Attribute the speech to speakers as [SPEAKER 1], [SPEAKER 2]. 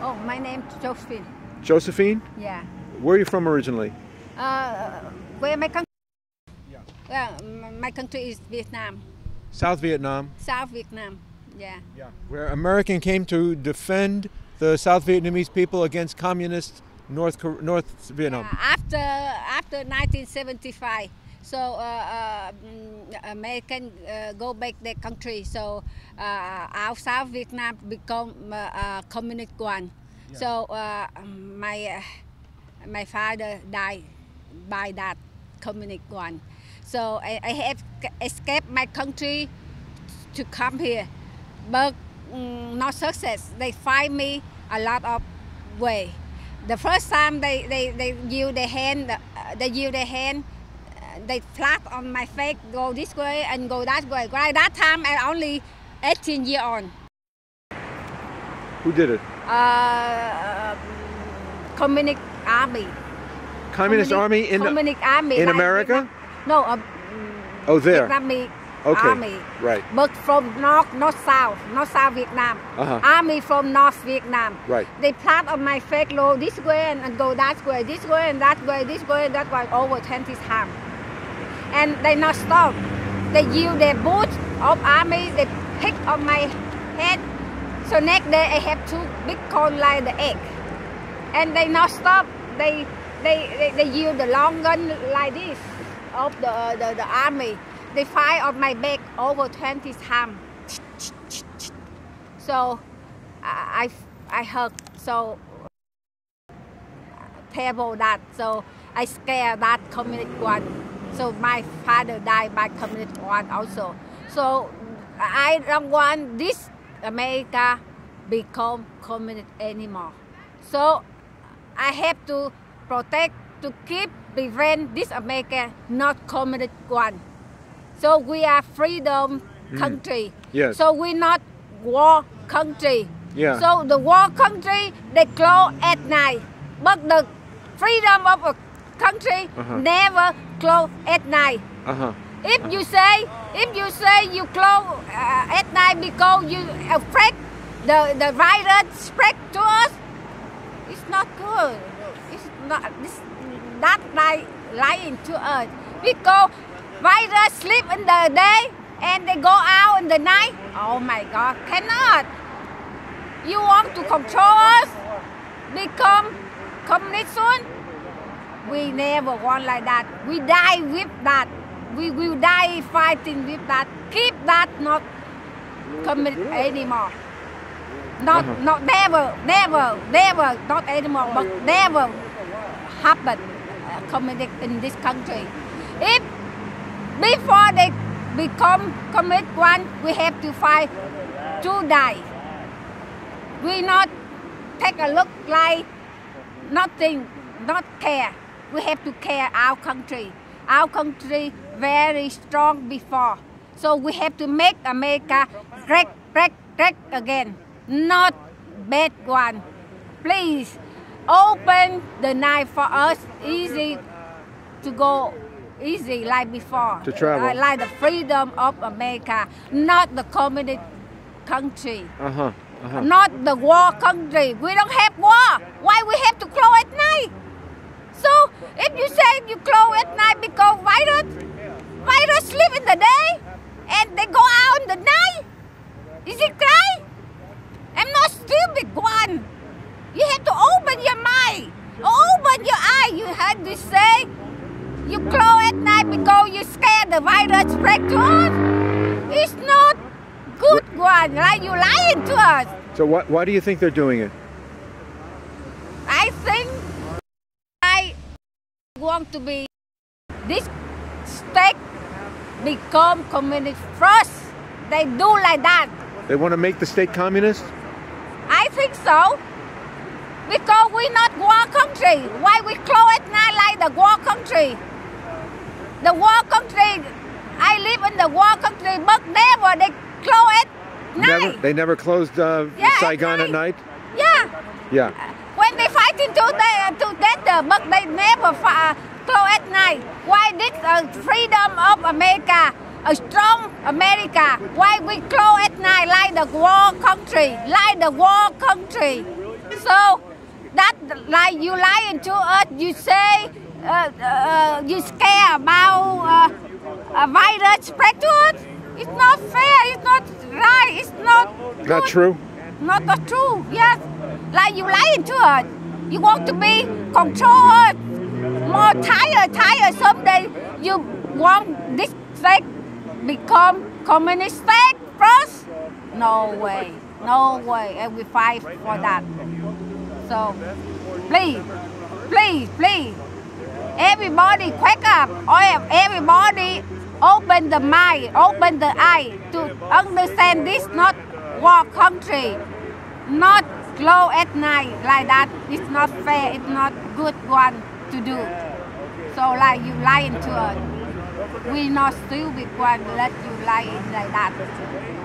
[SPEAKER 1] Oh, my name Josephine.
[SPEAKER 2] Josephine?
[SPEAKER 1] Yeah.
[SPEAKER 2] Where are you from originally?
[SPEAKER 1] Uh, where my country? Yeah. m- my country is Vietnam.
[SPEAKER 2] South Vietnam.
[SPEAKER 1] South Vietnam. Yeah.
[SPEAKER 2] Yeah. Where American came to defend the South Vietnamese people against communist North North Vietnam.
[SPEAKER 1] Uh, after after 1975, so uh, uh, mm, American uh, go back their country. So uh, South Vietnam become uh, uh, communist one. So uh, my uh, my father died by that communist one. So I, I have escaped my country to come here, but mm, not success. They find me a lot of way. The first time they they they use their hand, uh, they use their hand, they flat on my face, go this way and go that way. Right that time, I only 18 year old.
[SPEAKER 2] Who did it?
[SPEAKER 1] Uh, communist army.
[SPEAKER 2] Communist Army in
[SPEAKER 1] communist army
[SPEAKER 2] in
[SPEAKER 1] like
[SPEAKER 2] America?
[SPEAKER 1] Vietnam- No, uh,
[SPEAKER 2] Oh, there.
[SPEAKER 1] Vietnamese
[SPEAKER 2] Okay.
[SPEAKER 1] army.
[SPEAKER 2] Right.
[SPEAKER 1] But from north, not south, not south Vietnam.
[SPEAKER 2] Uh-huh.
[SPEAKER 1] Army from north Vietnam.
[SPEAKER 2] Right.
[SPEAKER 1] They plant on my face, go this way and, and go that way, this way and that way, this way and that way, over 20 times. And they not stop. They use their boots of army, they pick on my head. So next day I have two big corn like the egg. And they not stop. They they, they, they use the long gun like this of the, the, the army. They fire on my back over 20 times. So I, I, hurt so terrible that. So I scared that communist one. So my father died by communist one also. So I don't want this America become communist anymore. So I have to protect to keep prevent this America not communist one. So we are freedom country.
[SPEAKER 2] Yes.
[SPEAKER 1] So we not war country.
[SPEAKER 2] Yeah.
[SPEAKER 1] So the war country they close at night, but the freedom of a country
[SPEAKER 2] Uh-huh.
[SPEAKER 1] never close at night.
[SPEAKER 2] Uh huh.
[SPEAKER 1] If you say, if you say you close uh, at night because you afraid the the virus spread to us, it's not good. It's not this that like lying to us because virus sleep in the day and they go out in the night. Oh my God, cannot. You want to control us, become communist soon? We never want like that. We die with that. We will die fighting with that. Keep that not commit anymore. Not,
[SPEAKER 2] Uh-huh.
[SPEAKER 1] not never, never, never, not anymore, but never happen uh, communist in this country. If before they become communist one, we have to fight to die. We not take a look like nothing, not care. We have to care our country. Our country very strong before. So we have to make America great, great, great again. Not bad one. Please open the night for us easy to go easy like before.
[SPEAKER 2] To travel.
[SPEAKER 1] Uh, like the freedom of America, not the communist country.
[SPEAKER 2] Uh huh. Uh huh.
[SPEAKER 1] Not the war country. We don't have war. Why we have to close at night? If you say you close at night because virus, virus sleep in the day and they go out in the night. Is it right? I'm not stupid one. You have to open your mind. Open your eye. You had to say you close at night because you scared the virus spread to us. It's not good one. Like you lying to us.
[SPEAKER 2] So why, why do you think they're doing it?
[SPEAKER 1] I think want to be this state become communist first. They do like that.
[SPEAKER 2] They want to make the state communist?
[SPEAKER 1] I think so. Because we not war country. Why we close at night like the war country? The war country, I live in the war country, but never they close at night.
[SPEAKER 2] Never. They never closed uh,
[SPEAKER 1] Yeah,
[SPEAKER 2] Saigon at
[SPEAKER 1] night.
[SPEAKER 2] night.
[SPEAKER 1] Yeah.
[SPEAKER 2] Yeah.
[SPEAKER 1] When they fighting to but they never fi- close at night. Why this uh, freedom of America, a strong America? Why we close at night like the war country, like the war country? So that like you lying to us, you say uh, uh, you scare about uh, a virus spread to us. It's not fair. It's not right. It's not.
[SPEAKER 3] Not true?
[SPEAKER 1] Not the true. Yes, like you lying to us. You want to be controlled, more tired, tired. Someday you want this state become communist state first. No way. No way. And we fight for that. So please, please, please. Everybody wake up. Everybody open the mind, open the eye to understand this not war country, not glow at night like that. It's not fair. It's not good one to do. So like you lying to us. We not stupid one let you lie like that.